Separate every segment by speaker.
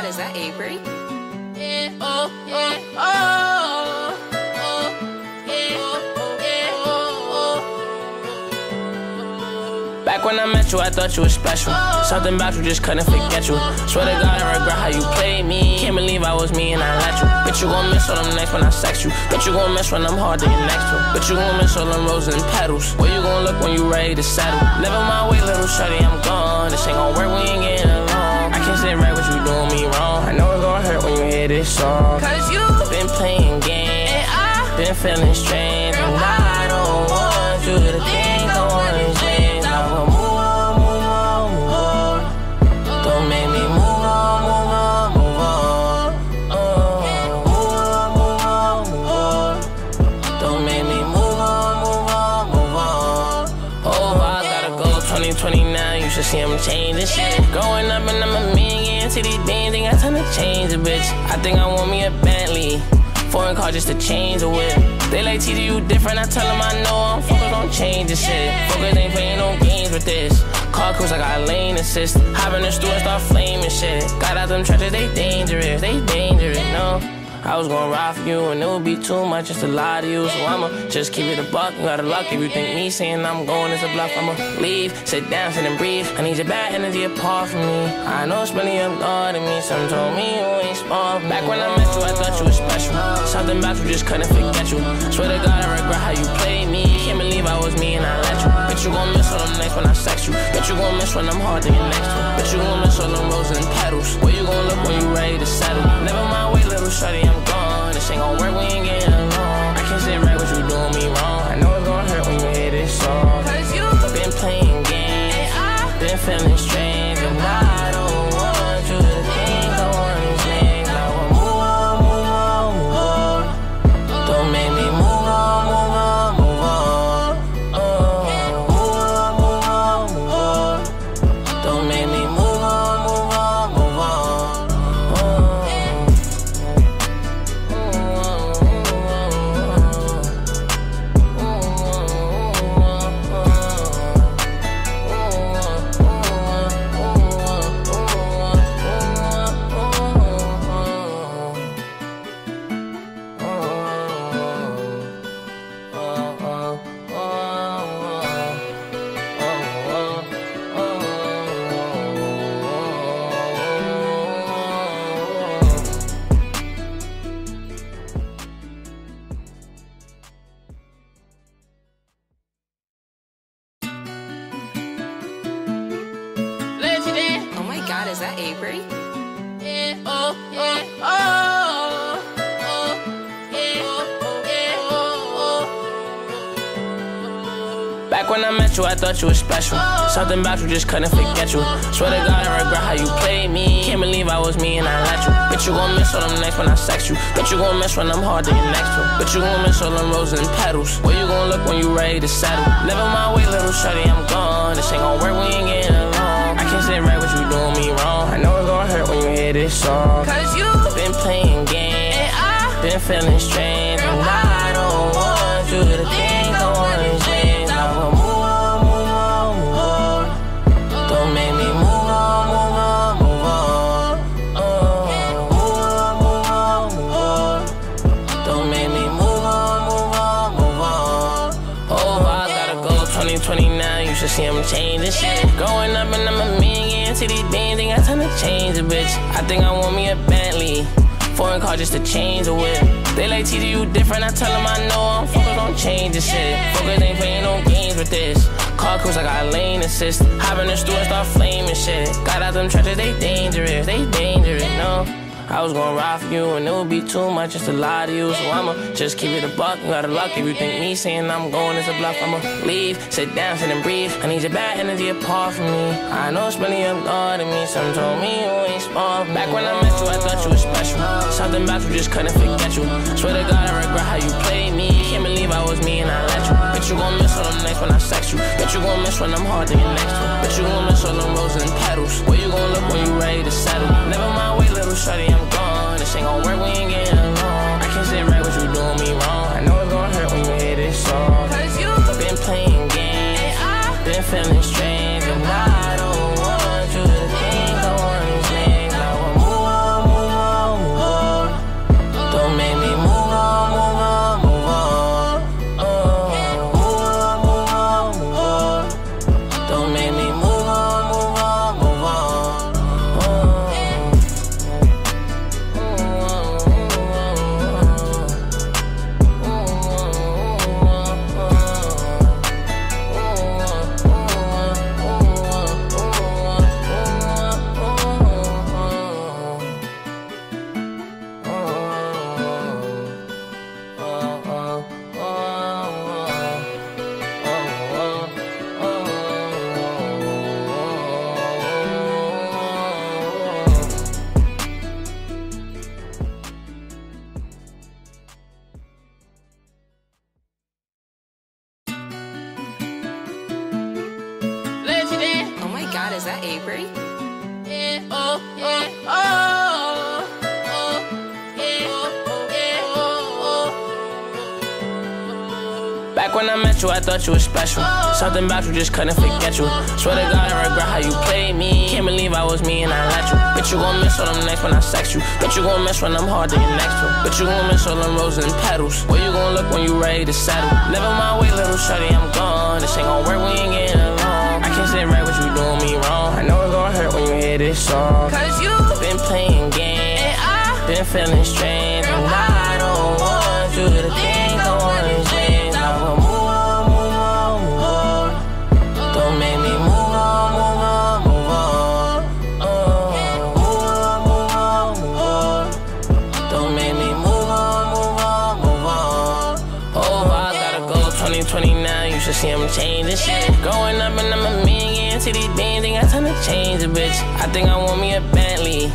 Speaker 1: God, is that Avery?
Speaker 2: Yeah, oh, oh, oh, oh, yeah, yeah, oh, oh.
Speaker 3: Back when I met you, I thought you was special. Something about you just couldn't forget you. Swear to God, I regret how you played me. Can't believe I was me and I let you. Bet you gon' miss all them nights when I sex you. Bet you gon' miss when I'm hard to get next to. Bet you gon' miss all them roses and petals. Where you gon' look when you ready to settle? Never mind, wait, little shorty, I'm gone. This ain't gon' work, we ain't getting along. I can't sit right you this song.
Speaker 2: Cause you
Speaker 3: Been playing games,
Speaker 2: and I
Speaker 3: been feeling strange, and I don't want you to think I wanna change. Now move on, move on, move on. Don't make me move on, move on, move on. Oh, move on, move on, move on. Don't make me move on, move on, move on. Oh, I gotta go 2029. You should see I'm changing shit. Growing up and I'm a million. See these bands, ain't got time to change a bitch. I think I want me a Bentley. Foreign car just to change the whip. They like TJ, you different. I tell them I know I'm focused on changing shit. Focus ain't playing no games with this. Car cruise, I got lane assist. Hop in the store and start flaming shit. Got out them trenches, they dangerous. They dangerous, no. I was gonna ride for you and it would be too much just to lie to you. So I'ma just keep it a buck. You gotta luck if you think me saying I'm going is a bluff. I'ma leave, sit down, sit and breathe. I need your bad energy apart from me. I know it's really up God to me. Some told me you ain't smart. Back when I met you, I thought you was special. Something about you just couldn't forget you. Swear to God, I regret how you played me. Can't believe I was me and I let you. Bet you gon' miss all them nights when I sex you. Bet you gon' miss when I'm hard to get next to. Bet you gon' miss all them roses and petals. Where you gon' look when you ready to settle? Never mind, wait, little shorty, I'm gone. This ain't gon' work, we ain't getting Something about you just couldn't forget you. Swear to God, I regret how you played me. Can't believe I was me and I let you. Bet you gon' miss all them nights when I sex you. Bet you gon' miss when I'm hard to get next to. Bet you gon' miss all them roses and petals. Where you gon' look when you ready to settle? Never mind, wait, little shorty, I'm gone. This ain't gon' work, we ain't getting along. I can't sit right with you doing me wrong. I know it's gon' hurt when you hear this song.
Speaker 2: Cause you
Speaker 3: Been playing games,
Speaker 2: and I
Speaker 3: been feeling strange, and I don't want you to think I wanna change. I on, move see I'm changing shit. Growing up and I'm a million. See these bands, ain't got time to change a bitch. I think I want me a Bentley. Foreign car just to change the whip. They like TJ, you different. I tell them I know I'm focused on changing shit. Focus ain't playing no games with this. Car cruise, I got lane assist. Hop in the store and start flaming shit. Got out them trenches, they dangerous. They dangerous, no. I was gonna ride for you and it would be too much just to lie to you. So I'ma just keep it a buck. You gotta luck if you think me saying I'm going is a bluff. I'ma leave, sit down, sit and breathe. I need your bad energy apart from me. I know it's really up God to me. Some told me you ain't smart. Back when I met you, I thought you was special. Something about you just couldn't forget you. Swear to God, I regret how you played me. Can't believe I was me and I let you. Bet you gon' miss all them nights when I sex you. Bet you gon' miss when I'm hard to get next to. Bet you gon' miss all them roses and petals. Where you gon' look when you ready to settle? Never mind, shorty, I'm gone. This ain't gon' work, we ain't getting along. I can't sit right with you doing me wrong. I know it's gon' hurt when you hear this song.
Speaker 2: Cause you
Speaker 3: Been playing games, been feeling strange, thought you was special. Something about you just couldn't forget you. Swear to God, I regret how you played me. Can't believe I was me and I let you. Bet you gon' miss all them nights when I sex you. Bet you gon' miss when I'm hard to get next to. Bet you gon' miss all them roses and petals. Where you gon' look when you ready to settle? Never mind, wait, little shorty, I'm gone. This ain't gon' work, we ain't getting along. I can't sit right with you doing me wrong. I know it's gon' hurt when you hear this song.
Speaker 2: Cause you
Speaker 3: Been playing games,
Speaker 2: and I
Speaker 3: been feeling strange, and I don't want you to think Changing shit. Growing up and I'm a million. See these bands, ain't got time to change a bitch. I think I want me a Bentley.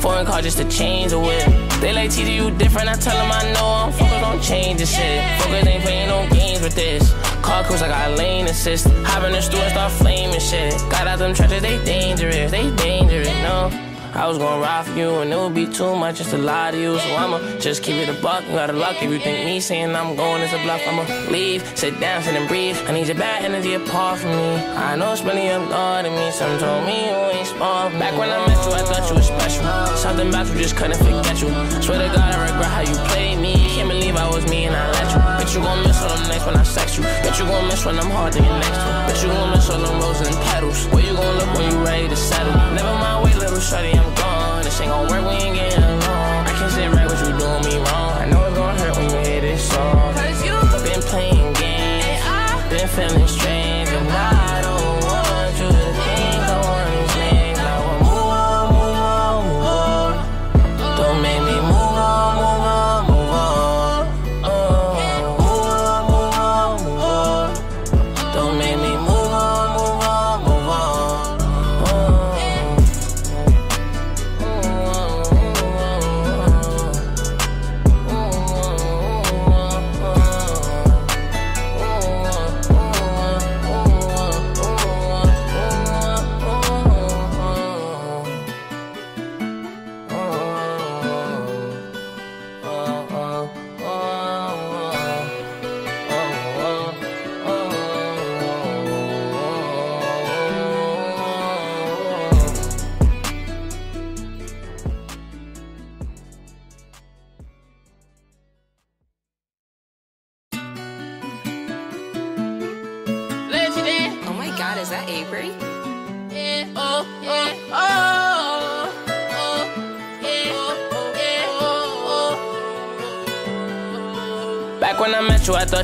Speaker 3: Foreign car just to change the whip. They like TJ, you different. I tell them I know I'm focused on changing shit. Focus ain't playing no games with this. Car cruise, I got lane assist. Hop in the store and start flaming shit. Got out them trenches, they dangerous. They dangerous, no. I was gonna ride for you and it would be too much just to lie to you. So I'ma just keep it a buck. You gotta luck if you think me saying I'm going is a bluff. I'ma leave, sit down, sit and breathe. I need your bad energy apart from me. I know it's really up me. Some told me you ain't smart. Back when I met you, I thought you was special. Something about you just couldn't forget you. Swear to God, I regret how you played me. Can't believe I was me and I let you. Bet you gon' miss all them nights when I sex you. Bet you gon' miss when I'm hard to get next to. Bet you gon' miss all them roses and petals. Where you gon' look when you ready to settle? Never mind, wait, little shorty, I'm gone. This ain't gon' work, we ain't getting along. I can't sit right with you doing me wrong. I know it's gon' hurt when you hear this song.
Speaker 2: Cause you
Speaker 3: Been playing games, been feeling strange, and I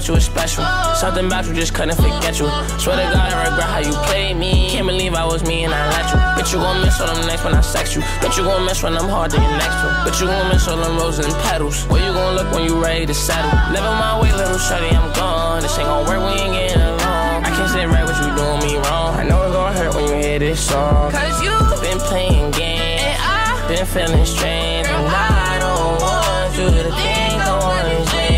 Speaker 3: you, special. Something about you just couldn't forget you. Swear to God, I regret how you played me. Can't believe I was me and I let you. Bet you gon' miss all them nights when I sex you. Bet you gon' miss when I'm hard to get next to. Bet you gon' miss all them roses and petals. Where you gon' look when you ready to settle? Never mind, wait, little shorty, I'm gone. This ain't gon' work, we ain't getting along. I can't sit right with you doing me wrong. I know it's gon' hurt when you hear this song.
Speaker 2: Cause you
Speaker 3: Been playing games,
Speaker 2: and I
Speaker 3: been feeling strange, and I don't want you to think I wanna change.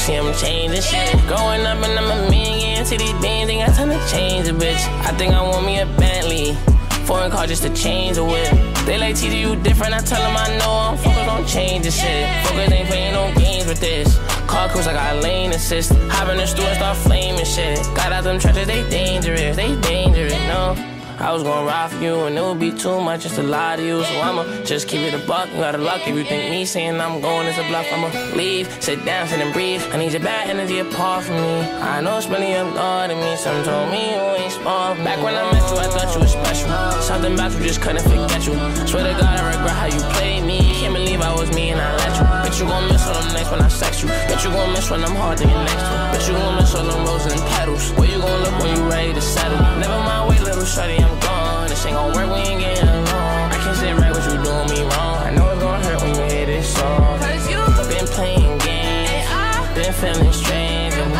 Speaker 3: See I'm changing shit. Growing up and I'm a million. See these bands, ain't got time to change a bitch. I think I want me a Bentley. Foreign car just to change the whip. They like TJ, you different. I tell them I know I'm focused on changing shit. Focus ain't playing no games with this. Car cruise, I got lane assist. Hop in the store and start flaming shit. Got out them trenches, they dangerous. They dangerous, no. I was gonna ride for you and it would be too much just to lie to you. So I'ma just keep it a buck. You gotta luck if you think me saying I'm going is a bluff. I'ma leave, sit down, sit and breathe. I need your bad energy apart from me. I know it's really up God to me. Some told me you ain't smart. Back when I met you, I thought you was special. Something about you just couldn't forget you. Swear to God, I regret how you played me. Can't believe I was me and I let you. Bet you gon' miss all them nights when I sex you. Bet you gon' miss when I'm hard to get next to. Bet you gon' miss all them roses and petals. Where you gon' look when you ready to settle? Never mind, wait, little shorty, I'm gone. This ain't gon' work, we ain't getting along. I can't sit right with you doing me wrong. I know it's gon' hurt when you hear this song.
Speaker 2: Cause you
Speaker 3: Been playing games, been feeling strange, and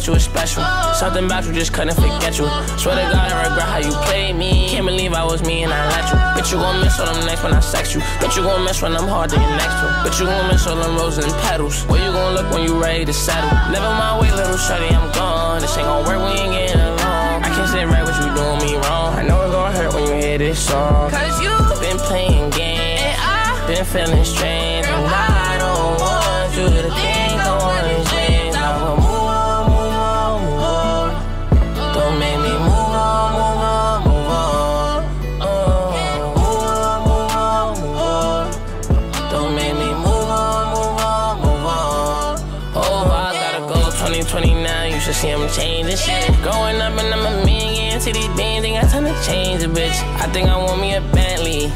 Speaker 3: thought you was special. Something about you just couldn't forget you. Swear to God, I regret how you played me. Can't believe I was me and I let you. Bitch, you gon' miss all them nights when I sex you. Bitch, you gon' miss when I'm hard to get next to. Bitch, you gon' miss all them roses and petals. Where you gon' look when you ready to settle? Never mind, wait, little shorty, I'm gone. This ain't gon' work, we ain't getting along. I can't sit right with you doing me wrong. I know it's gon' hurt when you hear this song.
Speaker 2: Cause you
Speaker 3: Been playing games,
Speaker 2: and I
Speaker 3: been feeling strange, and I don't want you to think I wanna change. Now 2029. You see I'm changing shit. Growing up and I'm a million. See these bands, ain't got time to change a bitch. I think I want me a Bentley.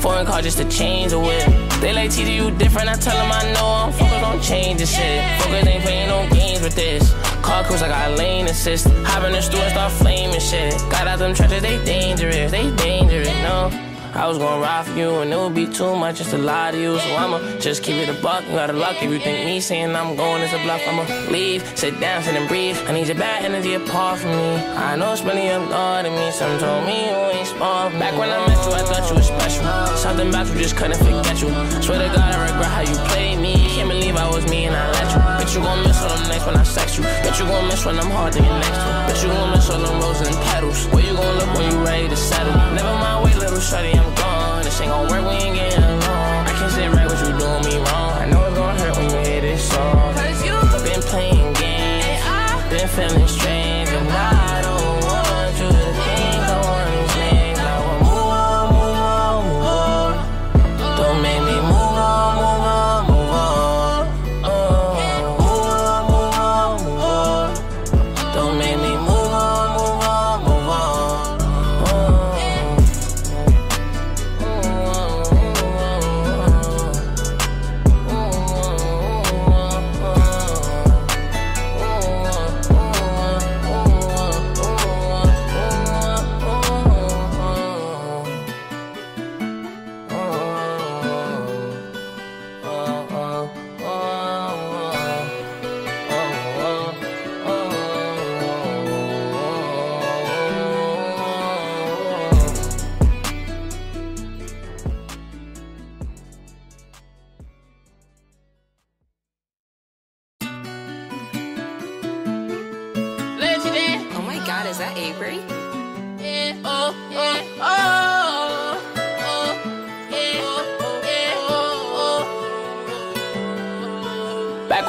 Speaker 3: Foreign car just to change the whip. They like TJ, you different. I tell them I know I'm focused on changing shit. Focus ain't playing no games with this. Car cruise, I got lane assist. Hop in the store and start flaming shit. Got out them trenches, they dangerous. They dangerous, no. I was gonna ride for you and it would be too much just to lie to you. So I'ma just keep it a buck. You gotta luck if you think me saying I'm going is a bluff. I'ma leave, sit down, sit and breathe. I need your bad energy apart from me. I know it's God in me. Some told me you ain't smart. Back when I met you, I thought you was special. Something about you just couldn't forget you. Swear to God, I regret how you played me. Can't believe I was me and I let you. Bitch, you gon' miss all them nights when I sex you. Bitch, you gon' miss when I'm hard to get next to. Bitch, you gon' miss all them roses and petals. Where you gon' look when you ready to settle? Never mind, wait, little shorty, I'm gone. This ain't gon' work, we ain't getting along. I can't sit right with you doing me wrong. I know it's gon' hurt when you hear this song.
Speaker 2: Cause you
Speaker 3: Been playing games, been feeling strange,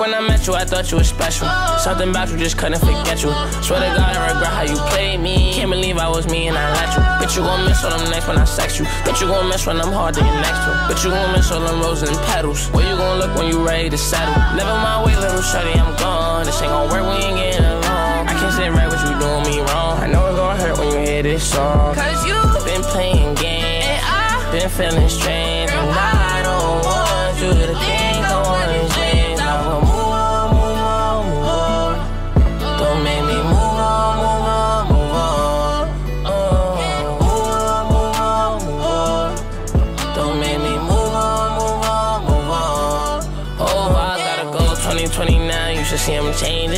Speaker 3: when I met you, I thought you was special. Something about you just couldn't forget you. Swear to God, I regret how you played me. Can't believe I was me and I let you. Bitch, you gon' miss all them nights when I sex you. Bitch, you gon' miss when I'm hard to get next to. Bitch, you gon' miss all them roses and petals. Where you gon' look when you ready to settle? Never mind, wait, little shorty, I'm gone. This ain't gon' work, we ain't getting along. I can't sit right with you doing me wrong. I know it's gon' hurt when you hear this song.
Speaker 2: Cause you
Speaker 3: Been playing games,
Speaker 2: and I
Speaker 3: been feeling strange, and I don't want you to think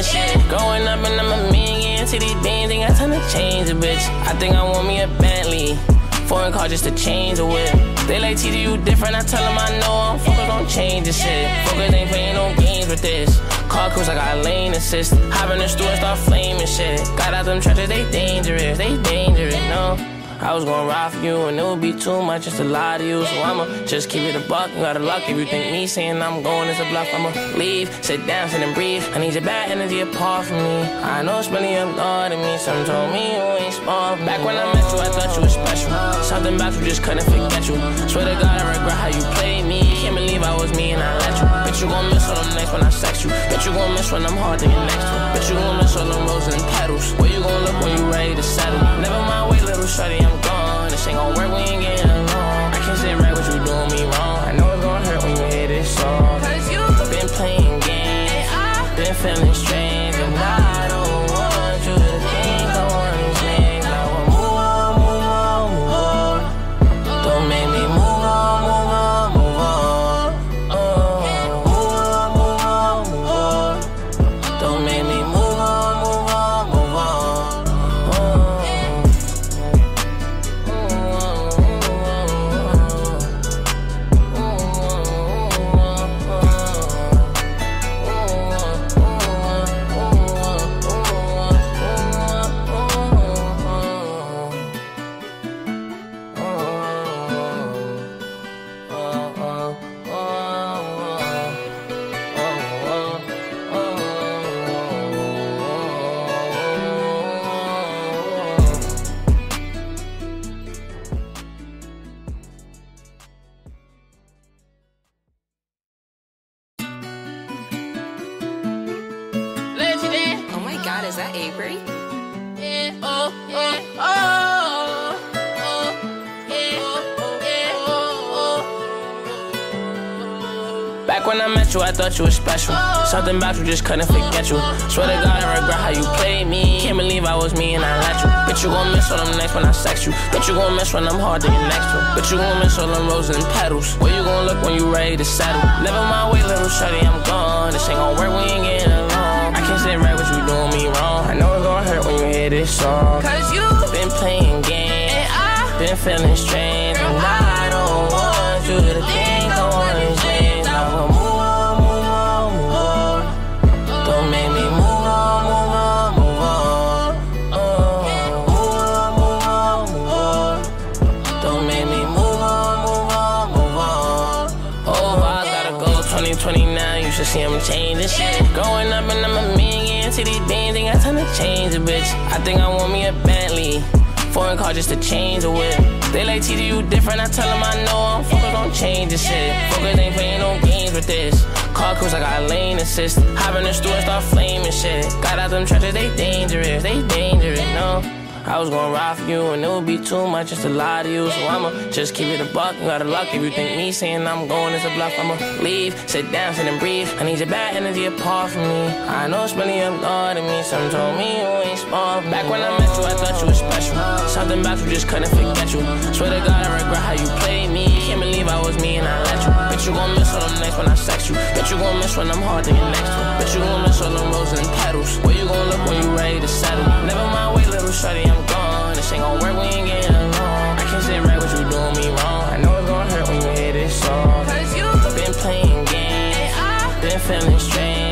Speaker 3: Changing shit. Growing up and I'm a million. See these bands, ain't got time to change a bitch. I think I want me a Bentley. Foreign car just to change a whip. They like TJ, you different. I tell them I know I'm focused on changing shit. Focus ain't playing no games with this. Car cruise, I got lane assist. Hop in the store and start flaming shit. Got out them trenches, they dangerous. They dangerous, no. I was gonna ride for you and it would be too much just to lie to you. So I'ma just keep it a buck. You gotta luck if you think me saying I'm going is a bluff. I'ma leave, sit down, sit and breathe. I need your bad energy apart from me. I know it's plenty of God in me. Some told me you ain't smart. Back when I met you, I thought you was special. Something about you just couldn't forget you. Swear to God, I regret how you played me. Can't believe I was me and I let you. Bitch, you gon' miss all them nights when I sex you. Bitch, you gon' miss when I'm hard to get next to. Bitch, you gon' miss all them roses and petals. Where you gon' look when you ready to settle? Never mind, wait, little shorty, I'm gone. This ain't gon' work, we ain't getting along. I can't sit right with you doing me wrong. I know it's gon' hurt when you hear this song.
Speaker 2: Cause you
Speaker 3: Been playing games, been feeling strange, and I thought you was special. Something about you just couldn't forget you. Swear to God, I regret how you played me. Can't believe I was me and I let you. Bitch, you gon' miss all them nights when I sex you. Bitch, you gon' miss when I'm hard to get next to. Bitch, you gon' miss all them roses and petals. Where you gon' look when you ready to settle? Never mind, wait, little shorty, I'm gone. This ain't gon' work, we ain't getting along. I can't sit right with you doing me wrong. I know it's gon' hurt when you hear this song.
Speaker 2: Cause you
Speaker 3: Been playing games,
Speaker 2: and I
Speaker 3: been feeling strange, and I don't want you to think should see I'm changing shit. Growing up and I'm a million. See these bands ain't got time to change a bitch. I think I want me a Bentley. Foreign car just to change the whip. They like TJ, you different. I tell them I know I'm focused on changing shit. Focus ain't playing no games with this. Car cruise, I got lane assist. Hop in the store and start flaming shit. Got out them trenches, they dangerous. They dangerous, no. I was gonna ride for you and it would be too much just to lie to you. So I'ma just keep it a buck. You gotta luck if you think me saying I'm going is a bluff. I'ma leave, sit down, sit and breathe. I need your bad energy apart from me. I know it's really upguarding me. Some told me you ain't smart. Back when I met you, I thought you was special. Something about you just couldn't forget you. Swear to God, I regret how you played me. Can't believe I was me and I let you. Bitch, you gon' miss all them nights when I sex you. Bitch, you gon' miss when I'm hard to get next to. Bitch, you gon' miss all them roses and petals. Where you gon' look when you ready to settle? Never mind, wait, little shorty, I'm gone. This ain't gon' work, we ain't getting along. I can't sit right with you doing me wrong. I know it's gon' hurt when you hear this song.
Speaker 2: Cause you
Speaker 3: Been playing games, been feeling strange,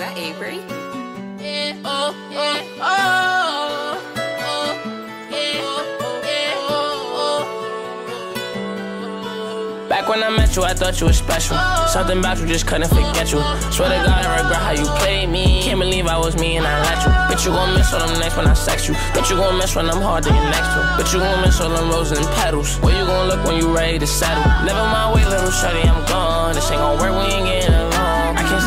Speaker 1: that Avery?
Speaker 2: Yeah, oh, yeah, oh, oh, yeah, oh, yeah, oh,
Speaker 3: Back when I met you, I thought you was special. Something about you just couldn't forget you. Swear to God, I regret how you played me. Can't believe I was me and I let you. Bitch, you gon' miss all them nights when I sex you. Bitch, you gon' miss when I'm hard to get next to. Bitch, you gon' miss all them roses and petals. Where you gon' look when you ready to settle? Never mind, wait, little shorty, I'm gone. This ain't gon' work, we ain't getting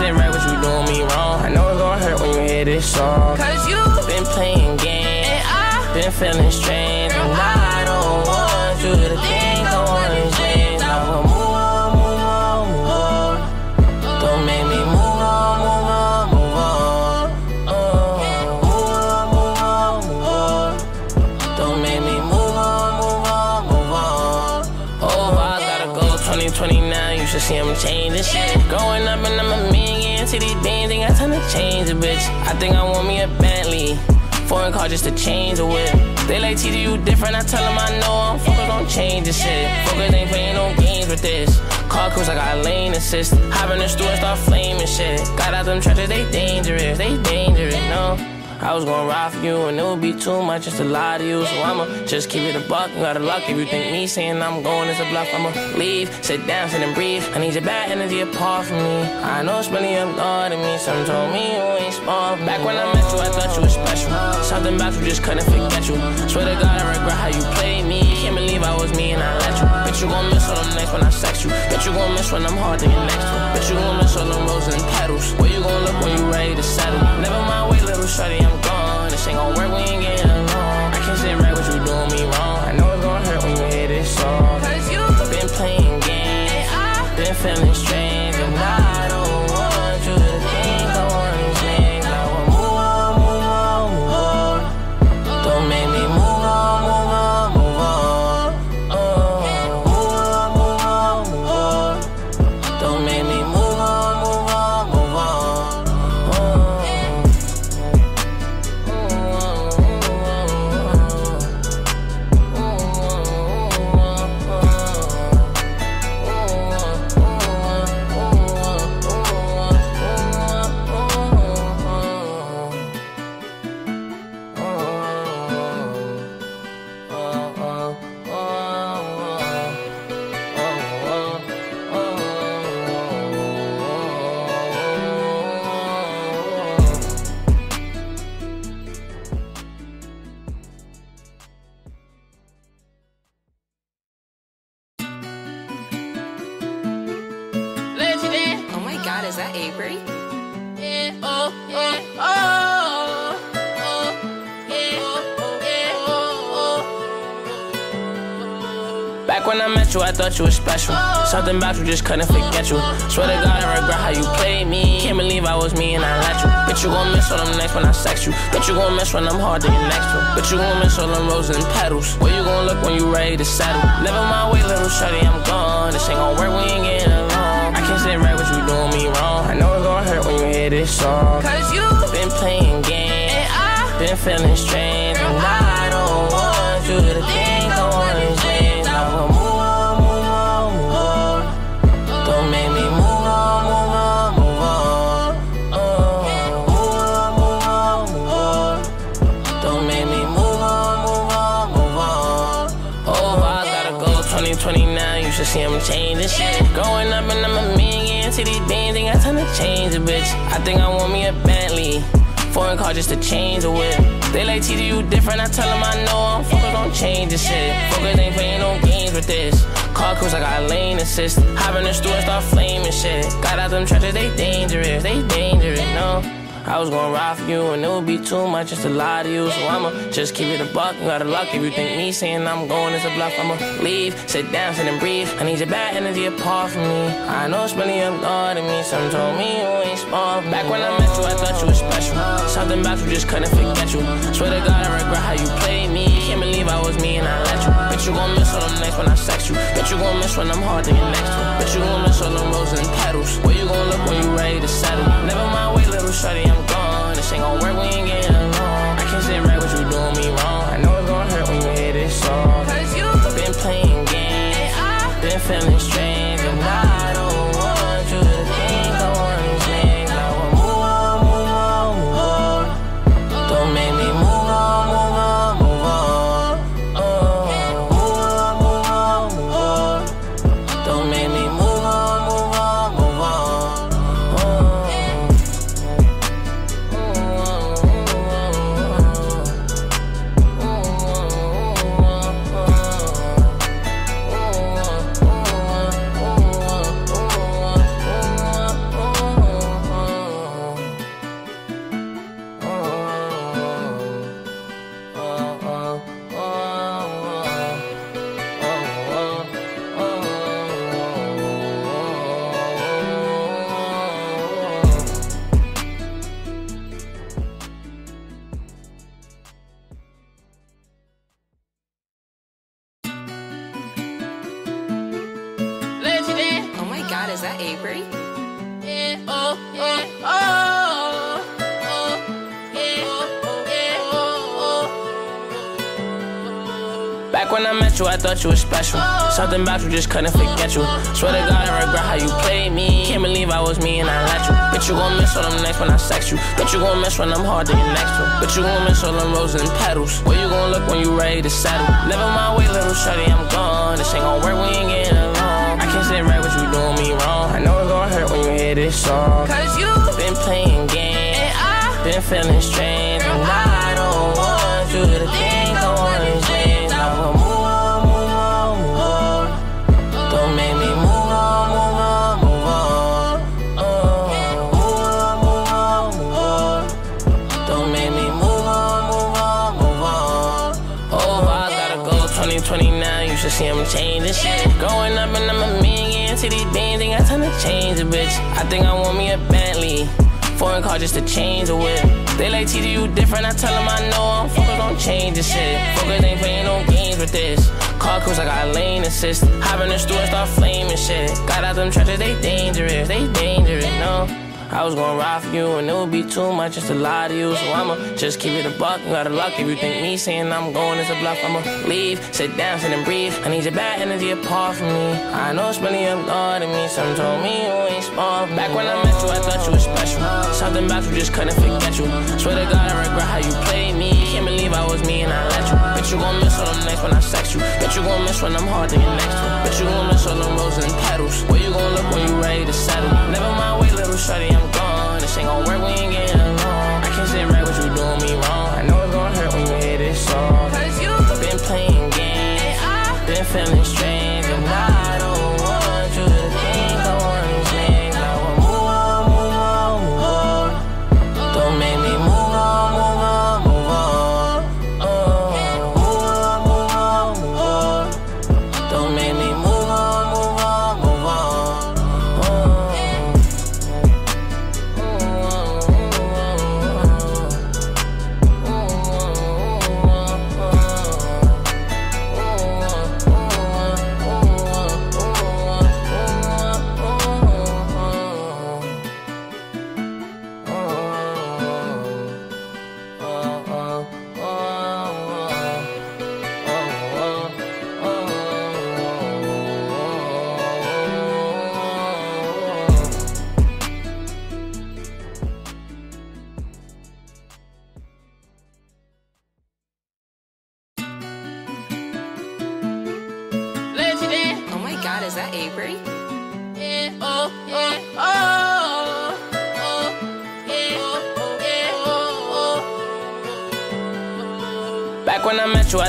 Speaker 3: I right with you doing me wrong. I know it's gon' hurt when you hear this song.
Speaker 2: Cause you
Speaker 3: Been playing games,
Speaker 2: and I
Speaker 3: been feeling strange, and I don't want you to think see I'm changing shit. Growing up and I'm a million. See these bands ain't got time to change a bitch. I think I want me a Bentley. Foreign car just to change a whip. They like TJ, you different. I tell them I know I'm focused on changing shit. Focus ain't playing no games with this. Car cruise, I got lane assist. Hop in the store and start flaming shit. Got out them trenches, they dangerous. They dangerous, no. I was gonna ride for you and it would be too much just to lie to you. So I'ma just keep it a buck. You gotta luck if you think me saying I'm going is a bluff. I'ma leave, sit down, sit and breathe. I need your bad energy apart from me. I know it's really upguarding me. Some told me you ain't smart. Back when I met you, I thought you was special. Something about you just couldn't forget you. Swear to God, I regret how you played me. Can't believe I was me and I let you. Bitch, you gon' miss all them nights when I sex you. Bitch, you gon' miss when I'm hard to get next to. Bitch, you gon' miss all them roses and petals. Where you gon' look when you ready to settle? Never mind, wait, little shorty, I'm gone. This ain't gon' work, we ain't getting along. I can't sit right with you doing me wrong. I know it's gon' hurt when you hear this song.
Speaker 2: Cause you
Speaker 3: Been playing games, been feeling strange, and I thought you was special. Something about you just couldn't forget you. Swear to God, I regret how you played me. Can't believe I was me and I let you. Bitch, you gon' miss all them nights when I sex you. Bitch, you gon' miss when I'm hard to get next to. Bitch, you gon' miss all them roses and petals. Where you gon' look when you ready to settle? Never mind, wait, little shorty, I'm gone. This ain't gon' work, we ain't getting along. I can't sit right with you doing me wrong. I know it's gon' hurt when you hear this song.
Speaker 2: Cause you
Speaker 3: Been playing games,
Speaker 2: and I
Speaker 3: been feeling strange, and I don't want you to think a. See these bands, ain't got time to change a bitch. I think I want me a Bentley. Foreign car just to change the whip. They like TJ, you different. I tell them I know I'm focused on changing shit. Focus ain't playing no games with this. Car cruise, I got lane assist. Hop in the store and start flaming shit. Got out them trenches, they dangerous. They dangerous, no. I was gonna ride for you and it would be too much just to lie to you. So I'ma just keep it a buck. You gotta luck if you think me saying I'm going is a bluff. I'ma leave, sit down, sit and breathe. I need your bad energy apart from me. I know it's really upguarding me. Some told me you ain't smart. Back when I met you, I thought you was special. Something about you just couldn't forget you. Swear to God, I regret how you played me. Can't believe I was me and I let you. Bitch, you gon' miss all them nights when I sex you. Bitch, you gon' miss when I'm hard to get next to. Bitch, you gon' miss all them roses and petals. Where you gon' look when you ready to settle? Never mind, wait, little shorty, I'm gone. This ain't gon' work, we ain't getting along. I can't sit right with you doing me wrong. I know it's gon' hurt when you hear this song.
Speaker 2: Cause you
Speaker 3: Been playing games, been feeling strange, thought you was special. Something about you just couldn't forget you. Swear to God, I regret how you played me. Can't believe I was me and I let you. Bitch, you gon' miss all them nights when I sex you. Bitch, you gon' miss when I'm hard to get next to. Bitch, you gon' miss all them roses and petals. Where you gon' look when you ready to settle? Never mind, wait, little shorty, I'm gone. This ain't gon' work, we ain't getting along. I can't sit right with you doing me wrong. I know it's gon' hurt when you hear this song.
Speaker 2: Cause you
Speaker 3: Been playing games,
Speaker 2: and I
Speaker 3: been feeling strange, and I don't want you to think I wanna change. See these bands, ain't got time to change a bitch. I think I want me a Bentley. Foreign car just to change a whip. They like TJ, you different. I tell them I know I'm focused on changing shit. Focus ain't playing no games with this. Car cruise, I got lane assist. Hop in the store and start flaming shit. Got out them trenches, they dangerous. They dangerous, no. I was gonna ride for you and it would be too much just to lie to you. So I'ma just keep it a buck. You gotta luck if you think me saying I'm going is a bluff. I'ma leave, sit down, sit and breathe. I need your bad energy apart from me. I know it's really upguarding me. Some told me you ain't smart. Back when I met you, I thought you was special. Something about you just couldn't forget you. Swear to God, I regret how you played me. Can't believe I was me and I let you. Bitch, you gon' miss all them nights when I sex you. Bitch, you gon' miss when I'm hard to get next to. Bitch, you gon' miss all them roses and petals. Where you gon' look when you ready to settle? Never mind, wait, shorty, I'm gone. This ain't gon' work, we ain't getting along. I can't sit right with you doing me wrong. I know it's gon' hurt when you hear this song.
Speaker 2: Cause you
Speaker 3: Been playing games, been feeling strange,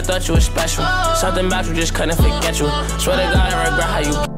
Speaker 3: thought you were special. Something about you just couldn't forget you. Swear to God, I regret how you.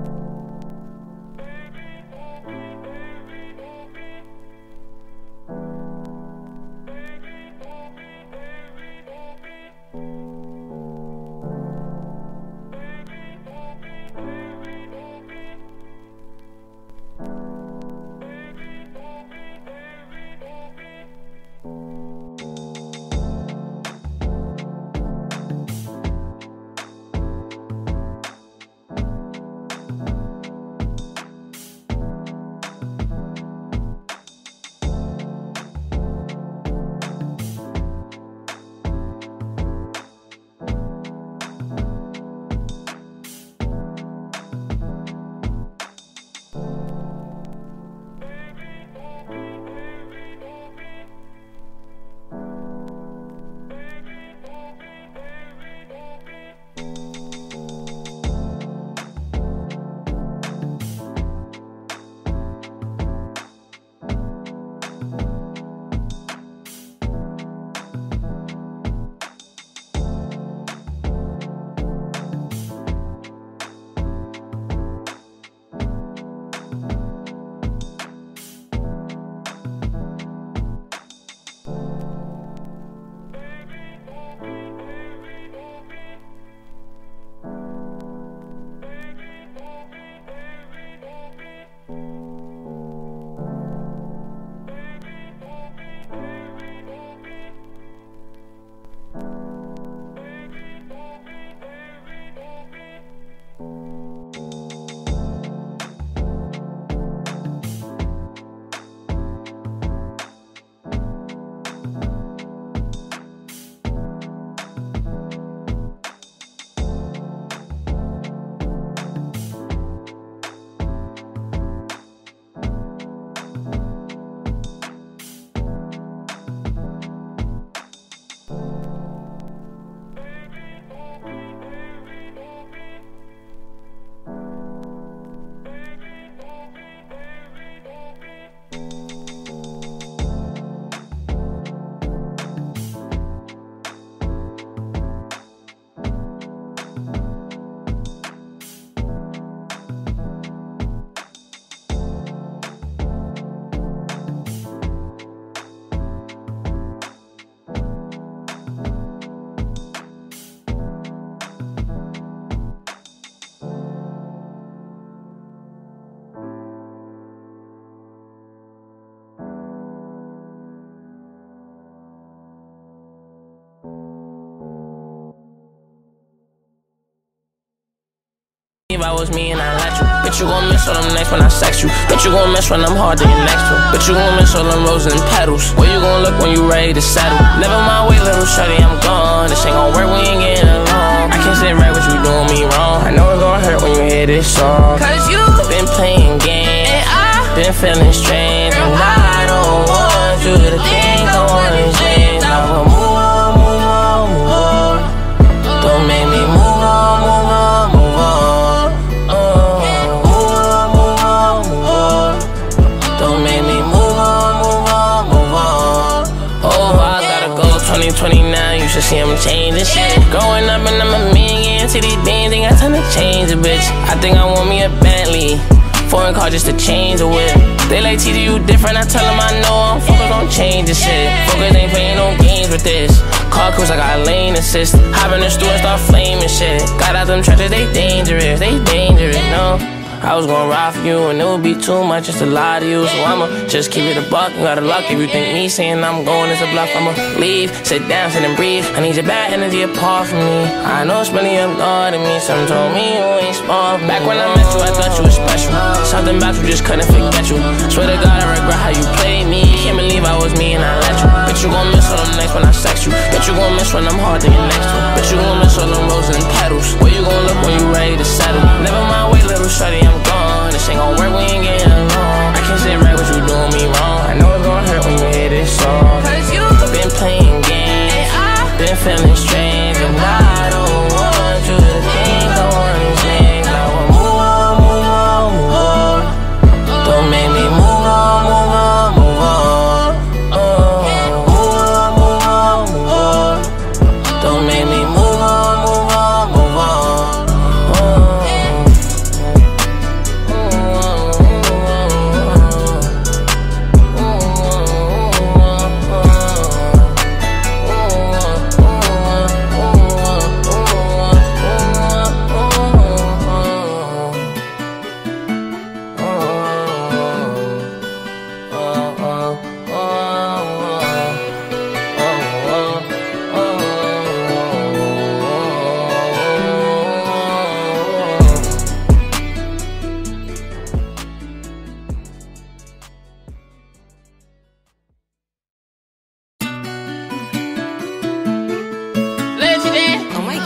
Speaker 3: If I was me and I let you, bitch, you gon' miss all them nights when I sex you. Bitch, you gon' miss when I'm hard to get next to. Bitch, you gon' miss all them roses and petals. Where you gon' look when you ready to settle? Never mind, wait, little shorty, I'm gone. This ain't gon' work, we ain't getting along. I can't sit right with you doing me wrong. I know it's gon' hurt when you hear this song.
Speaker 2: Cause you
Speaker 3: Been playing games,
Speaker 2: and I
Speaker 3: been feeling strange, and I don't want you to think I wanna change. See I'm changing shit. Growing up and I'm a million. See these beans, ain't got time to change a bitch. I think I want me a Bentley. Foreign car just to change the whip. They like TJ, you different. I tell them I know I'm focused on changing shit. Focus ain't playing no games with this. Car cruise, I got lane assist. Hop in the store and start flaming shit. Got out them trenches, they dangerous. They dangerous, no. I was gonna ride for you and it would be too much just to lie to you. So I'ma just keep it a buck. You gotta luck if you think me saying I'm going is a bluff. I'ma leave, sit down, sit and breathe. I need your bad energy apart from me. I know it's really up to me. Some told me you ain't smart. Back when I met you, I thought you was special. Something about you just couldn't forget you. Swear to God, I regret how you played me. Can't believe I was me and I let you. Bitch, you gon' miss all them nights when I sex you. Bitch, you gon' miss when I'm hard to get next to. Bitch, you gon' miss all them roses and petals. Where you gon' look when you ready to settle? Never mind, wait, little shorty, I'm gone. This ain't gon' work, we ain't getting along. I can't sit right with you doing me wrong. I know it's gon' hurt when you hear this song.
Speaker 2: Cause you
Speaker 3: Been playing games, been feeling strange, and I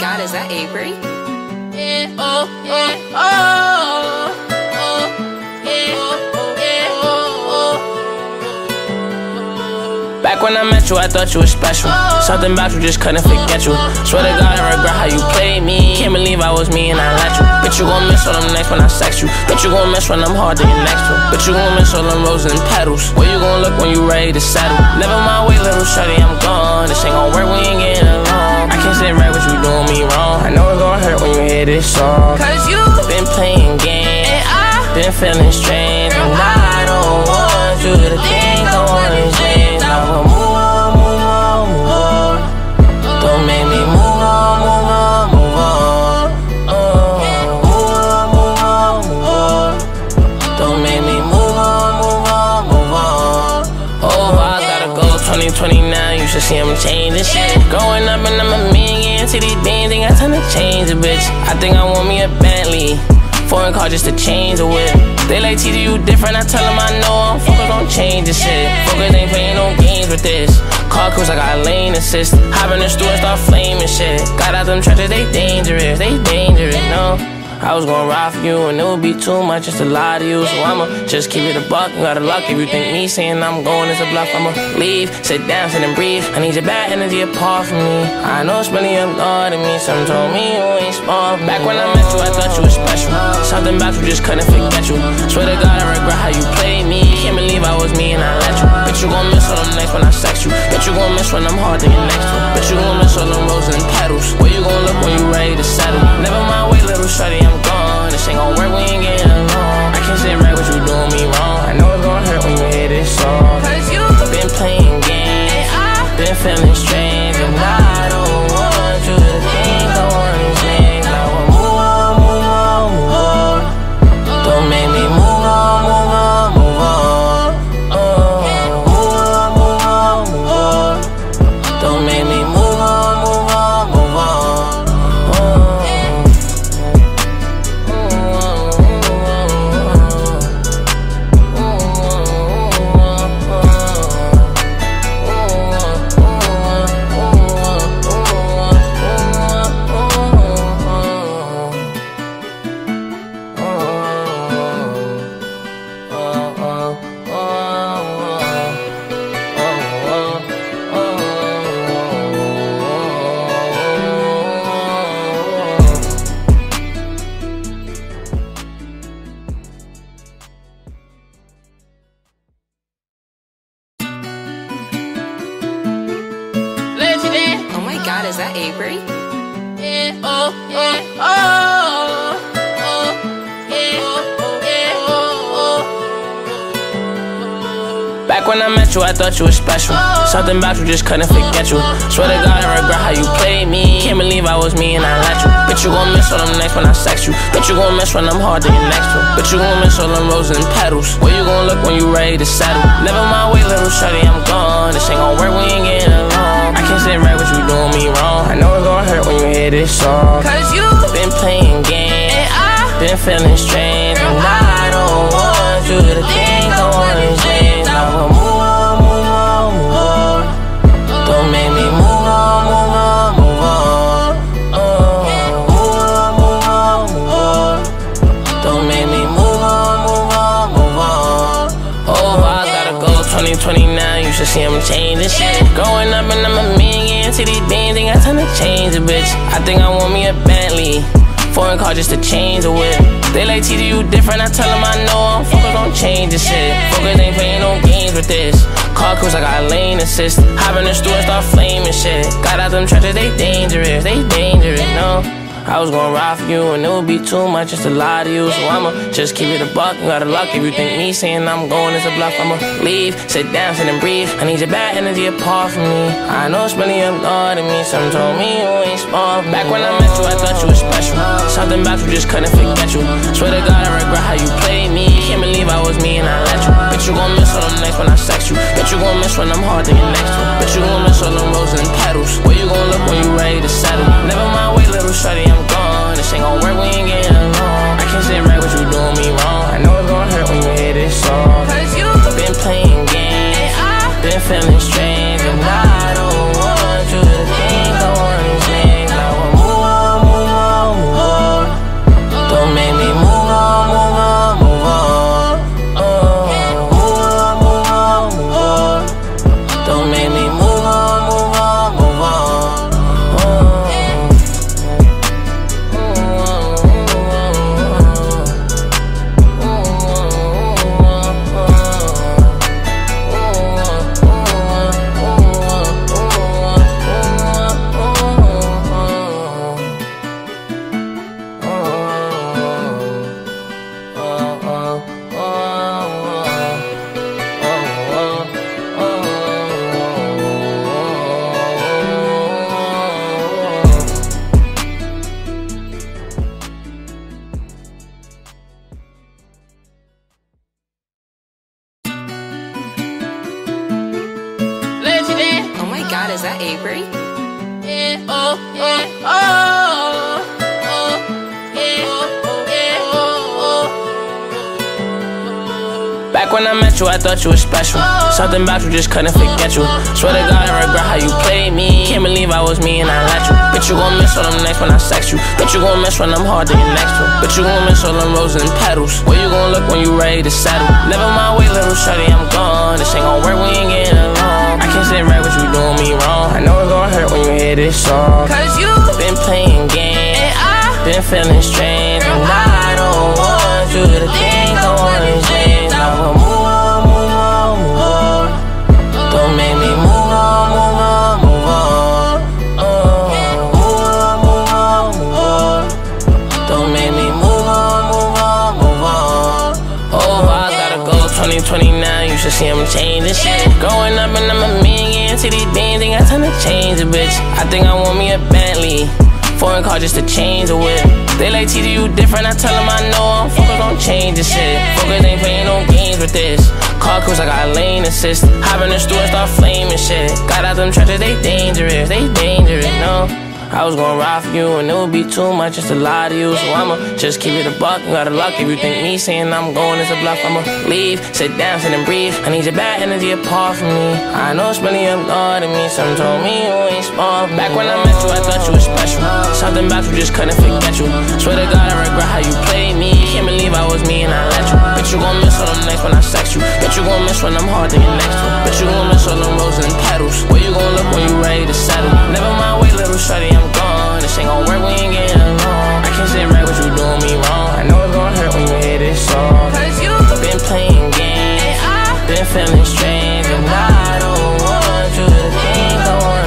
Speaker 1: God, is that Avery?
Speaker 2: Yeah, oh, yeah, oh, oh, yeah, oh, yeah, oh,
Speaker 3: Back when I met you, I thought you were special. Oh. Something about you just couldn't forget you. Swear to God, I regret how you played me. Can't believe I was me and I let you. Bitch, you gon' miss all them nights when I sex you. Bitch, you gon' miss when I'm hard to get next to. Bitch, you gon' miss all them roses and petals. Where you gon' look when you ready to settle? Never my way, little shorty, I'm gone. This ain't gon' work, we ain't getting along. I can't sit right with you doing me wrong. I know it's gonna hurt when you hear this song.
Speaker 2: Cause you
Speaker 3: Been playing games,
Speaker 2: and I
Speaker 3: been feeling strange, and I don't want you to think I wanna change. Now move on, move on, move on. Don't make me move on, move on, move on. Oh, move on, move on, move on. Don't make me move on, move on, move on. Oh, I gotta go 2029. You should see I'm changing shit. Growing up and I'm to these beans, ain't got time to change a bitch. I think I want me a Bentley. Foreign car just to change the whip. They like TJ, you different. I tell them I know I'm focused on changing shit. Focus ain't playing no games with this. Car cruise, I got lane assist. Hop in the store and start flaming shit. Got out them trenches, they dangerous. They dangerous, no. I was gonna ride for you and it would be too much just to lie to you. So I'ma just keep it a buck. You gotta luck if you think me saying I'm going is a bluff. I'ma leave, sit down, sit and breathe. I need your bad energy apart from me. I know it's really up to me. Some told me you ain't smart. Back when I met you, I thought you was special. Something about you just couldn't forget you. Swear to God, I regret how you played me. Can't believe I was me and I let you. But you gon' miss all them nights when I sex you. But you gon' miss when I'm hard to get next to. Bitch, you gon' miss all them roses and petals. Where you gon' look when you ready to settle? Never mind, wait, little shorty, I'm gone. This ain't gon' work, we ain't getting along. I can't sit right with you doing me wrong. I know it's gon' hurt when you hear this song.
Speaker 2: Cause you
Speaker 3: Been playing games, been feeling strange, Something about you just couldn't forget you. Swear to God, I regret how you played me. Can't believe I was me and I let you. Bitch, you gon' miss all them nights when I sex you. Bitch, you gon' miss when I'm hard to get next to. Bitch, you gon' miss all them roses and petals. Where you gon' look when you ready to settle? Never mind, wait, little shorty, I'm gone. This ain't gon' work, we ain't getting along. I can't sit right with you doing me wrong. I know it's gon' hurt when you hear this song.
Speaker 2: Cause you
Speaker 3: Been playing games,
Speaker 2: and I
Speaker 3: been feeling strange, and I don't want you to think I wanna change. I move I'm changing shit. Growing up and I'm a million to these beans, ain't got time to change a bitch. I think I want me a Bentley. Foreign car just to change the whip. They like TJ, you different. I tell them I know I'm focused on changing shit. Focus ain't playing no games with this. Car cruise, I got lane assist. Hop in the store and start flaming shit. Got out them trenches, they dangerous. They dangerous, no. I was gonna ride for you and it would be too much just to lie to you. So I'ma just keep it a buck. You gotta luck if you think me saying I'm going is a bluff. I'ma leave, sit down, sit and breathe. I need your bad energy apart from me. I know it's really up God to me. Some told me you ain't smart. Back when I met you, I thought you was special. Something about you just couldn't forget you. Swear to God, I regret how you played me. Can't believe I was me and I let you. Bitch, you gon' miss all them nights when I sex you. Bitch, you gon' miss when I'm hard to get next to. Bitch, you gon' miss all them roses and petals. Where you gon' look when you ready to settle? Never mind, wait, little shorty, I'm gone. This ain't gon' work, we ain't getting along. I can't sit right with you doing me wrong. I know it's gon' hurt when you hear this song.
Speaker 2: Cause you
Speaker 3: Been playing games, been feeling strange, and I don't met you, I thought you were special. Something about you just couldn't forget you. Swear to God, I regret how you played me. Can't believe I was me and I let you. Bitch, you gon' miss all them nights when I sex you. Bitch, you gon' miss when I'm hard to get next to. Bitch, you gon' miss all them roses and petals. Where you gon' look when you ready to settle? Never mind, wait, little shorty, I'm gone. This ain't gon' work, we ain't getting along. I can't sit right with you doing me wrong. I know it's gon' hurt when you hear this song.
Speaker 2: Cause you
Speaker 3: Been playing games,
Speaker 2: and I
Speaker 3: been feeling strange, and I don't want you to think I wanna change. See I'm changing shit. Growing up and I'm a million to these things, ain't got time to change a bitch. I think I want me a Bentley. Foreign car just to change the whip. They like TJ, you different. I tell them I know I'm focused on changing shit. Focus ain't playing no games with this. Car cruise, I got lane assist. Hop in the store and start flaming shit. Got out them trenches, they dangerous. They dangerous, no. I was gonna ride for you and it would be too much just to lie to you. So I'ma just keep it a buck. You gotta luck if you think me saying I'm going is a bluff. I'ma leave, sit down, sit and breathe. I need your bad energy apart from me. I know it's really up to me. Some told me you ain't smart. Back when I Something about you just couldn't forget you. Swear to God, I regret how you played me. Can't believe I was me and I let you. Bitch, you gon' miss all them nights when I sex you. Bitch, you gon' miss when I'm hard to get next to. Bitch, you gon' miss all them roses and petals. Where you gon' look when you ready to settle? Never mind, wait, little shorty, I'm gone. This ain't gon' work, we ain't getting along. I can't sit right with you doing me wrong. I know it's gon' hurt when you hear this song.
Speaker 2: Cause you
Speaker 3: Been playing games, been feeling strange, and I don't want you to think I wanna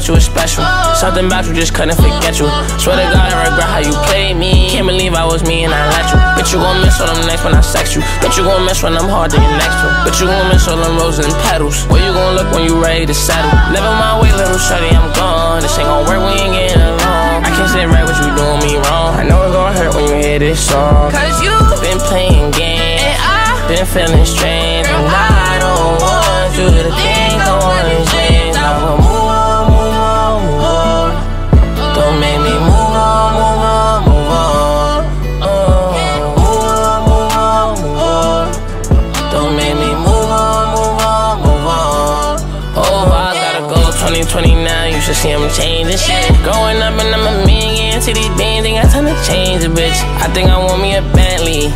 Speaker 3: thought you were special. Something about you just couldn't forget you. Swear to God, I regret how you played me. Can't believe I was me and I let you. Bitch, you gon' miss all them nights when I sex you. Bitch, you gon' miss when I'm hard to get next to. Bitch, you gon' miss all them roses and petals. Where you gon' look when you ready to settle? Never mind, wait, little shorty, I'm gone. This ain't gon' work, we ain't getting along. I can't sit right with you doing me wrong. I know it's gon' hurt when you hear this song.
Speaker 2: Cause you
Speaker 3: Been playing games.
Speaker 2: and I
Speaker 3: Been feeling strange, and I don't want you to think I wanna change. 2029. You see I'm changing shit. Growing up and I'm a million to these things, ain't got time to change a bitch. I think I want me a Bentley.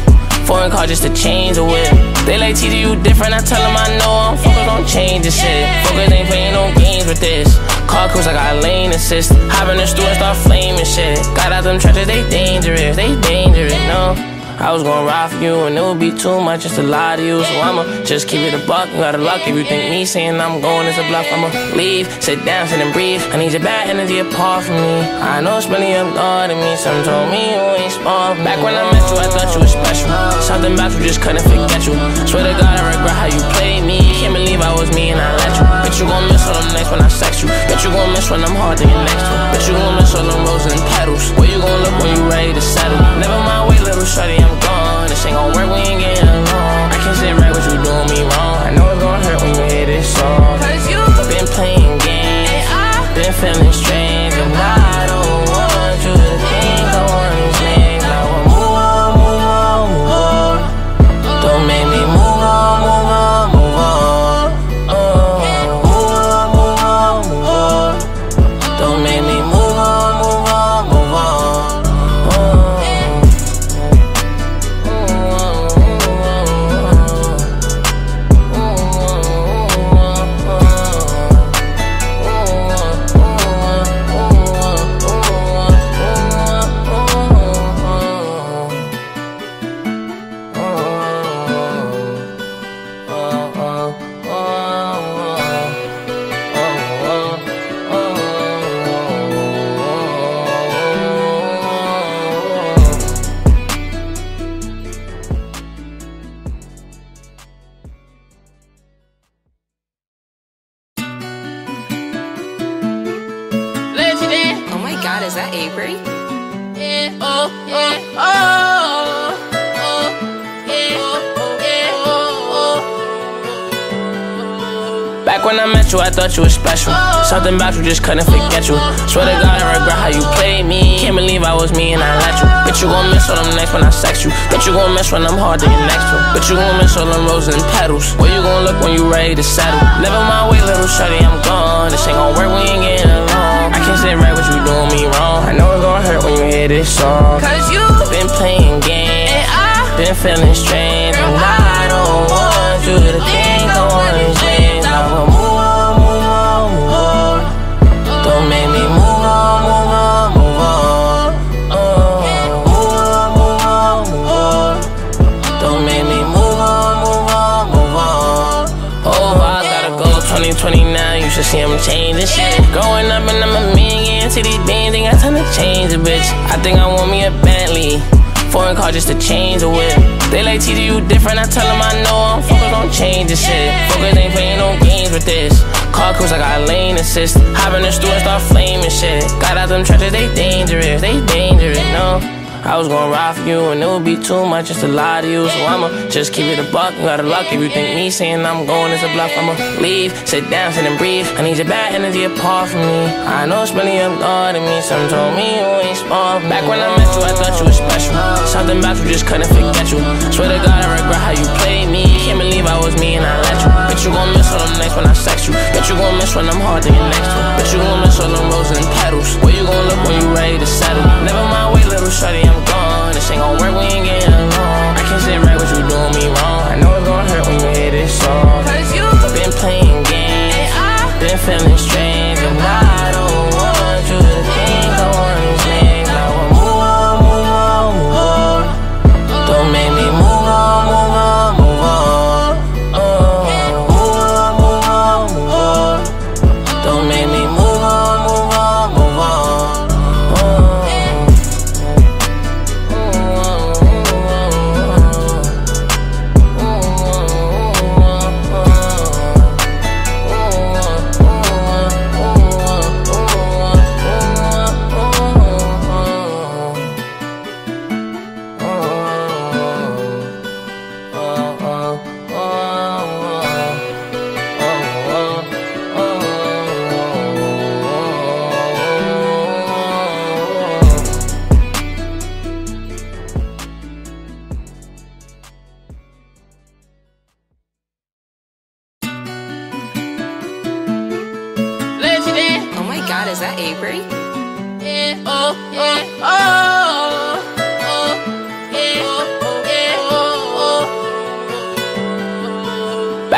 Speaker 3: Foreign car just to change the whip. They like TJ, you different. I tell them I know I'm focused on changing shit. Focus ain't playing no games with this. Car cruise, I got lane assist. Hop in the store and start flaming shit. Got out them trenches, they dangerous. They dangerous, no. I was gonna ride for you and it would be too much just to lie to you. So I'ma just keep it a buck. You gotta luck if you think me saying I'm going is a bluff. I'ma leave, sit down, sit and breathe. I need your bad energy apart from me. I know it's really up me. Some told me you ain't smart. Back when I met you, I thought you were special. Something about you just couldn't forget you. Swear to God, I regret how you played me. Can't believe I was me and I let you. Bitch, you gon' miss all them nights when I sex you. Bitch, you gon' miss when I'm hard to get next to. Bitch, you gon' miss all them roses and petals. Where you gon' look when you ready to settle? Never mind, wait, little shorty, I'm gone. This ain't gon' work, we ain't getting along. I can't sit right with you doing me wrong. I know it's gon' hurt when you hear this song.
Speaker 2: Cause you
Speaker 3: Been playing games, been feeling strange, and I don't want thought you was special. Something about you just couldn't forget you. Swear to God, I regret how you played me. Can't believe I was me and I let you. Bet you gon' miss all them next when I sex you. Bet you gon' miss when I'm hard to get next to. Bet you gon' miss all them roses and petals. Where you gon' look when you ready to settle? Never my way, little shorty, I'm gone. This ain't gon' work, we ain't getting along. I can't sit right with you doing me wrong. I know it's gon' hurt when you hear this song.
Speaker 2: Cause you
Speaker 3: Been playing games,
Speaker 2: and I
Speaker 3: been feeling strange, and I don't want you to think I wanna change. Should see I'm changing shit. Growing up and I'm a million. See these bands, ain't got time to change a bitch. I think I want me a Bentley. Foreign car just to change the whip. They like TJ, you different. I tell them I know I'm focused on changing shit. Focus ain't playing no games with this. Car cruise, I got lane assist. Hop in the store and start flaming shit. Got out them trenches, they dangerous. They dangerous, no. I was gonna ride for you and it would be too much just to lie to you. So I'ma just keep it a buck. You gotta luck if you think me saying I'm going is a bluff. I'ma leave, sit down, sit and breathe. I need your bad energy apart from me. I know it's really up God in me. Some told me you ain't smart. Back when I met you, I thought you was special. Something about you just couldn't forget you. Swear to God, I regret how you played me. Can't believe I was me and I let you. Bet you gon' miss all them nights when I sex you. Bet you gon' miss when I'm hard to get next to. Bet you gon' miss all them roses and petals. Where you gon' look when you ready to settle? Never mind, wait, little shorty, I'm gone. This ain't gon' work, we ain't getting along. I can't sit right with you doing me wrong. I know it's gon' hurt when you hear this song.
Speaker 2: Cause you
Speaker 3: Been playing games, been feeling strange, and I don't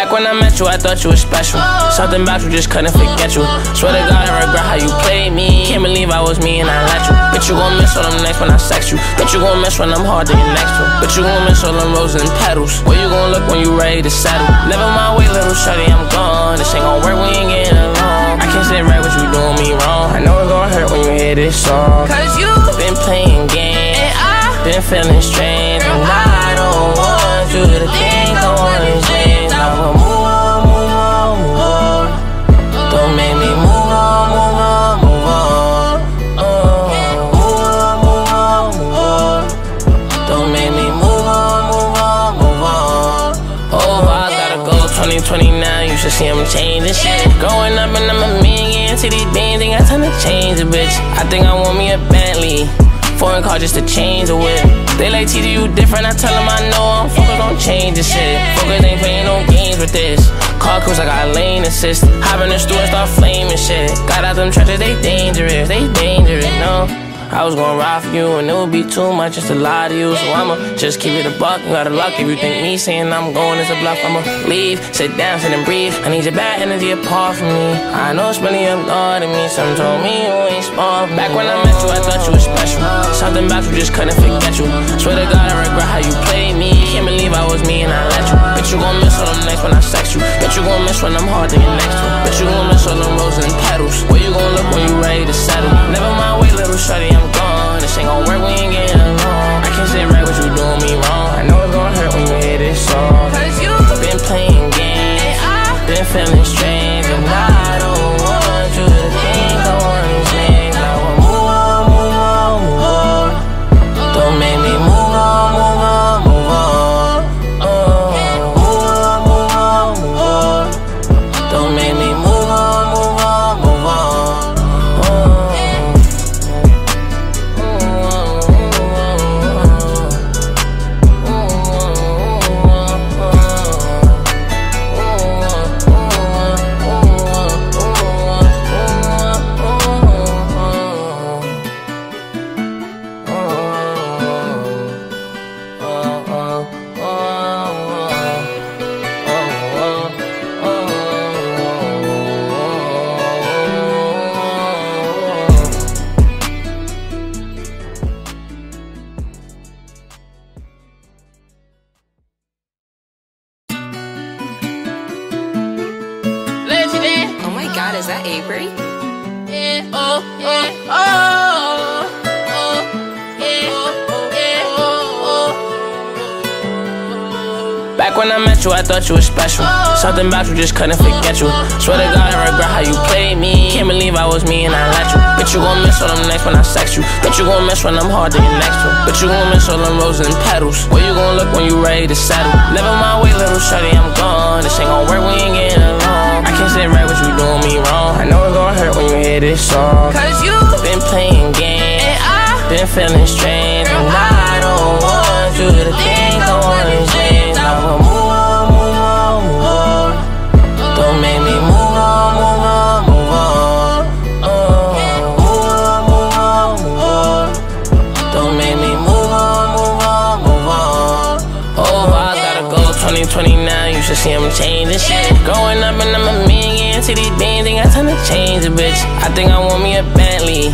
Speaker 3: Back when I met you, I thought you was special. Something about you just couldn't forget you. Swear to God, I regret how you played me. Can't believe I was me and I let you. Bet you gon' miss all them nights when I sex you. Bet you gon' miss when I'm hard to get next to. Bet you gon' miss all them roses and petals. Where you gon' look when you ready to settle? Never mind, wait, little shorty, I'm gone. This ain't gon' work, we ain't getting along. I can't sit right with you doing me wrong. I know it's gon' hurt when you hear this song.
Speaker 2: Cause you
Speaker 3: Been playing games.
Speaker 2: and I
Speaker 3: Been feeling strange, and I don't want you to think I wanna change. See I'm changing shit. Growing up and I'm a million. See these bands, ain't got time to change a bitch. I think I want me a Bentley. Foreign car just to change the whip. They like TJ, you different. I tell them I know I'm focused on changing shit. Focus ain't playing no games with this. Car cruise, I got lane assist. Hop in the store and start flaming shit. Got out them trenches, they dangerous. They dangerous, no. I was gonna ride for you and it would be too much just to lie to you. So I'ma just keep it a buck. You gotta luck if you think me saying I'm going is a bluff. I'ma leave, sit down, sit and breathe. I need your bad energy apart from me. I know it's really up me. Some told me you ain't smart. Back when I met you, I thought you was special. Something about you just couldn't forget you. Swear to God, I regret how you played me. Can't believe I was me and I let you. Bet you gon' miss all them nights when I sex you. Bet you gon' miss when I'm hard to get next to. Bet you gon' miss all them roses and petals. Where you gon' look when you ready to settle? Never mind, wait, little shorty, I'm gone. This ain't gon' work, we ain't getting along. I can't sit right with you doing me wrong. I know it's gon' hurt when you hear this song.
Speaker 2: Cause you
Speaker 3: Been playing games, been feeling strange, and don't Something about you just couldn't forget you. Swear to God, I regret how you played me. Can't believe I was me and I let you. Bitch, you gon' miss all them next when I sex you. Bitch, you gon' miss when I'm hard to get next to. Bitch, you gon' miss all them roses and petals. Where you gon' look when you ready to settle? Never my way, little shorty, I'm gone. This ain't gon' work, we ain't getting along. I can't sit right with you doing me wrong. I know it's gon' hurt when you hear this song.
Speaker 2: Cause you
Speaker 3: Been playing games,
Speaker 2: and I
Speaker 3: been feeling strange, and I don't want you to think I wanna change. I on, move 2029, you should see I'm changing shit. Going up and I'm a million, to these bands, ain't got time to change a bitch. I think I want me a Bentley,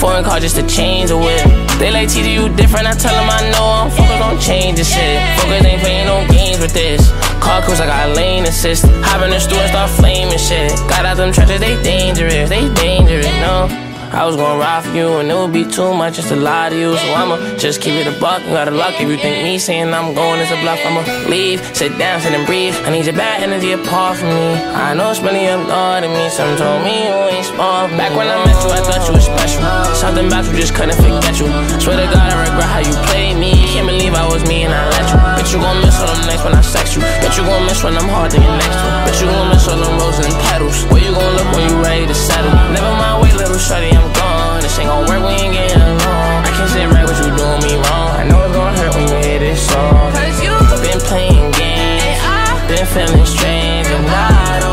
Speaker 3: foreign car just to change the whip. They like TJ, you different, I tell them I know I'm fucking gon' change this shit. Focus ain't playing no games with this. Car cruise, I got lane assist. Hop in the store and start flaming shit. Got out them trenches, they dangerous, they dangerous, no. I was gonna ride for you and it would be too much just to lie to you. So I'ma just keep it a buck. You gotta luck if you think me saying I'm going is a bluff. I'ma leave, sit down, sit and breathe. I need your bad energy apart from me. I know it's really up God in me. Some told me you ain't smart. Back when I met you, I thought you was special. Something about you just couldn't forget you. Swear to God, I regret how you played me. Can't believe I was me and I let you. Bitch, you gon' miss all them nights when I sex you. Bitch, you gon' miss when I'm hard to get next to. Bitch, you gon' miss all them roses and petals. Where you gon' look when you ready to settle? Never mind, wait, little shorty, I'm gone. This ain't gon' work, we ain't getting along. I can't sit right with you doing me wrong. I know it's gon' hurt when you hear this song.
Speaker 2: Cause you
Speaker 3: Been playing games, been feeling strange, and I don't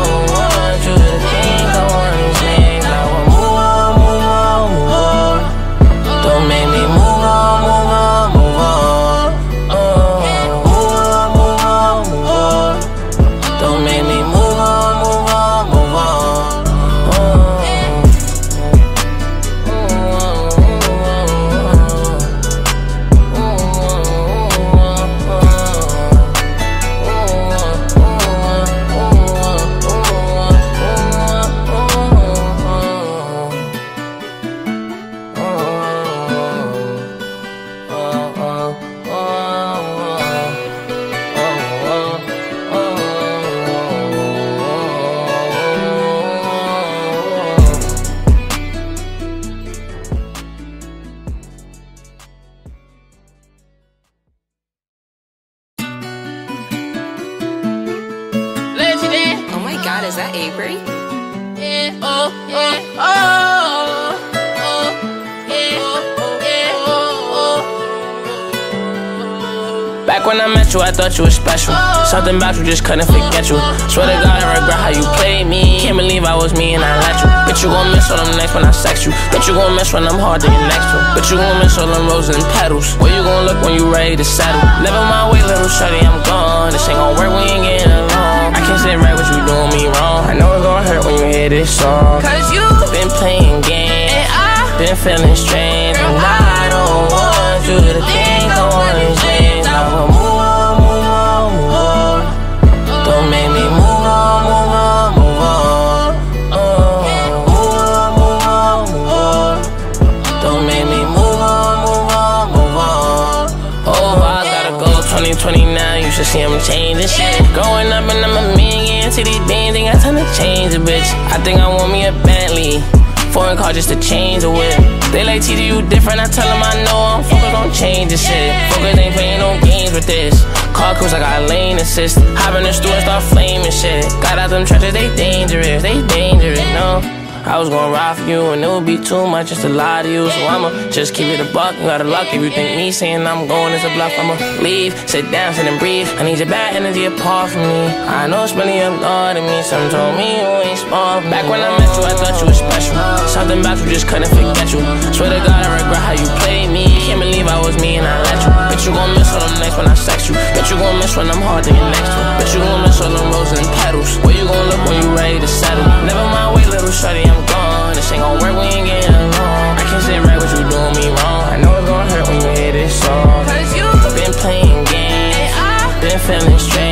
Speaker 1: is that Avery?
Speaker 2: Yeah, oh, yeah, oh, oh, oh yeah, oh, oh yeah, oh, oh,
Speaker 3: Back when I met you, I thought you was special. Something about you just couldn't forget you. Swear to God, I regret how you played me. Can't believe I was me and I let you. Bitch, you gon' miss all them nights when I sex you. Bitch, you gon' miss when I'm hard to get next to. Bitch, you gon' miss all them roses and petals. Where you gon' look when you ready to settle? Never mind, wait, little shorty, I'm gone. This ain't gon' work, we ain't getting along. I can't sit right with you doing me wrong. I know it's gon' hurt when you hear this song.
Speaker 2: Cause you
Speaker 3: Been playing games.
Speaker 2: and I
Speaker 3: Been feeling strange, and I don't want you to think I wanna shit. Growing up and I'm a million to these bands, ain't got time to change a bitch. I think I want me a Bentley. Foreign car just to change the whip. They like TJ, you different. I tell them I know I'm focused on changing shit. Focus ain't playing no games with this. Car cruise, I got lane assist. Hop in the store and start flaming shit. Got out them trenches, they dangerous. They dangerous, no. I was gonna ride for you and it would be too much just to lie to you. So I'ma just keep it a buck. You gotta luck if you think me saying I'm going is a bluff. I'ma leave, sit down, sit and breathe. I need your bad energy apart from me. I know it's really God in me. Some told me you ain't smart. Back when I met you, I thought you was special. Something about you just couldn't forget you. Swear to God, I regret how you played me. Can't believe I was me and I let you. Bitch, you gon' miss all them nights when I sex you. Bitch, you gon' miss when I'm hard to get next to. Bitch, you gon' miss all them roses and petals. Where you gon' look when you ready to settle? Never mind, wait, little shorty, I'm gone. This ain't gon' work, we ain't getting along. I can't sit right with you doing me wrong. I know it's gon' hurt when you hear this song.
Speaker 2: Cause you
Speaker 3: Been playing games, been feeling strange,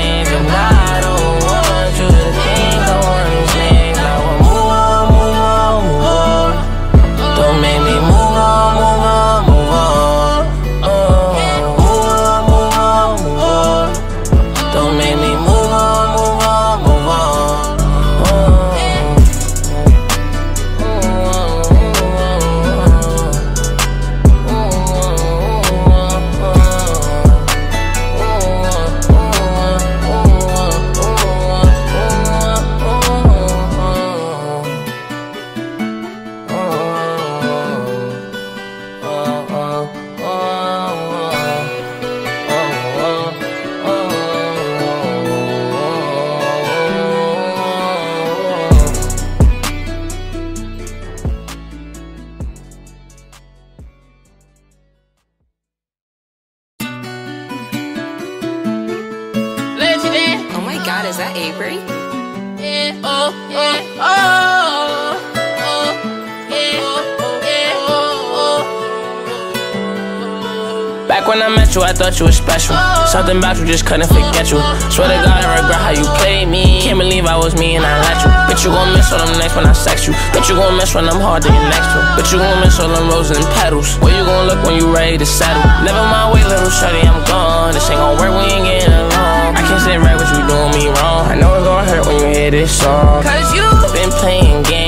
Speaker 3: Something about you just couldn't forget you. Swear to God, I regret how you played me. Can't believe I was me and I let you. Bitch, you gon' miss all them nights when I sex you. Bitch, you gon' miss when I'm hard to get next to. Bitch, you gon' miss all them roses and petals. Where you gon' look when you ready to settle? Never mind, wait, little shorty, I'm gone. This ain't gon' work, we ain't getting along. I can't say right what you doing me wrong. I know it's gon' hurt when you hear this song.
Speaker 2: Cause you
Speaker 3: Been playing games